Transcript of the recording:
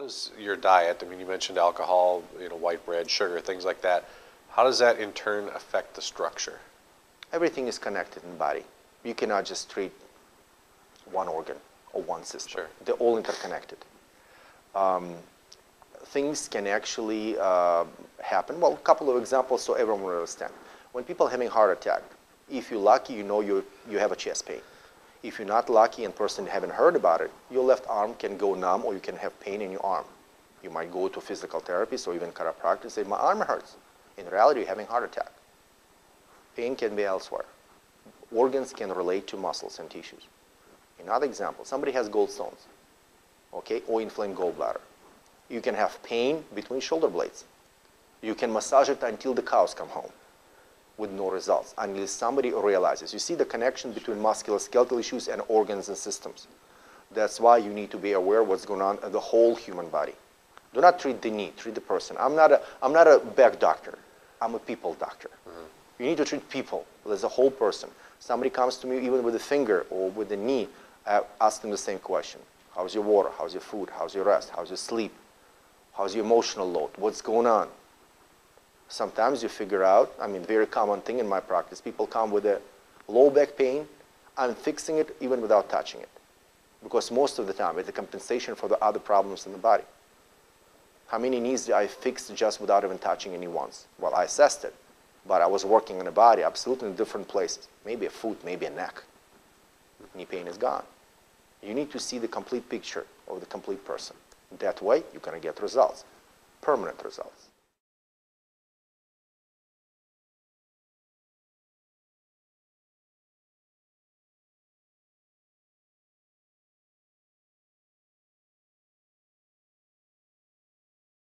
does your diet, I mean, you mentioned alcohol, you know, white bread, sugar, things like that. How does that in turn affect the structure? Everything is connected in the body. You cannot just treat one organ or one system. Sure. They're all interconnected. Um, things can actually uh, happen. Well, a couple of examples so everyone will understand. When people are having heart attack, if you're lucky, you know you, you have a chest pain. If you're not lucky and person haven't heard about it, your left arm can go numb or you can have pain in your arm. You might go to physical therapist or even chiropractor say, my arm hurts. In reality, you're having heart attack. Pain can be elsewhere. Organs can relate to muscles and tissues. Another example, somebody has gallstones, okay, or inflamed gallbladder. You can have pain between shoulder blades. You can massage it until the cows come home with no results unless somebody realizes. You see the connection between musculoskeletal issues and organs and systems. That's why you need to be aware what's going on in the whole human body. Do not treat the knee, treat the person. I'm not a, I'm not a back doctor. I'm a people doctor. Mm-hmm. You need to treat people as a whole person. Somebody comes to me even with a finger or with a knee, I ask them the same question. How's your water? How's your food? How's your rest? How's your sleep? How's your emotional load? What's going on? Sometimes you figure out, I mean, very common thing in my practice, people come with a low back pain. I'm fixing it even without touching it. Because most of the time, it's a compensation for the other problems in the body. How many knees did I fix just without even touching any ones? Well, I assessed it, but I was working on the body absolutely in different places. Maybe a foot, maybe a neck. Knee pain is gone. You need to see the complete picture of the complete person. That way, you're going to get results, permanent results.